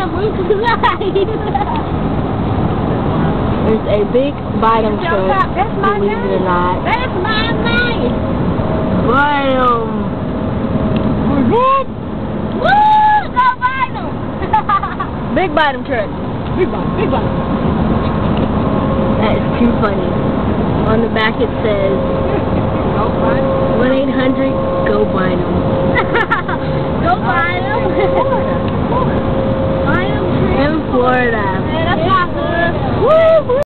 Bynum live. There's a big Bynum truck, That's my believe it or name. not. That's my name. Bynum! Woo! Go Bynum. Big Bynum truck. big one, big one. That is too funny. On the back it says Go Bynum. 1-800-GO Uhul!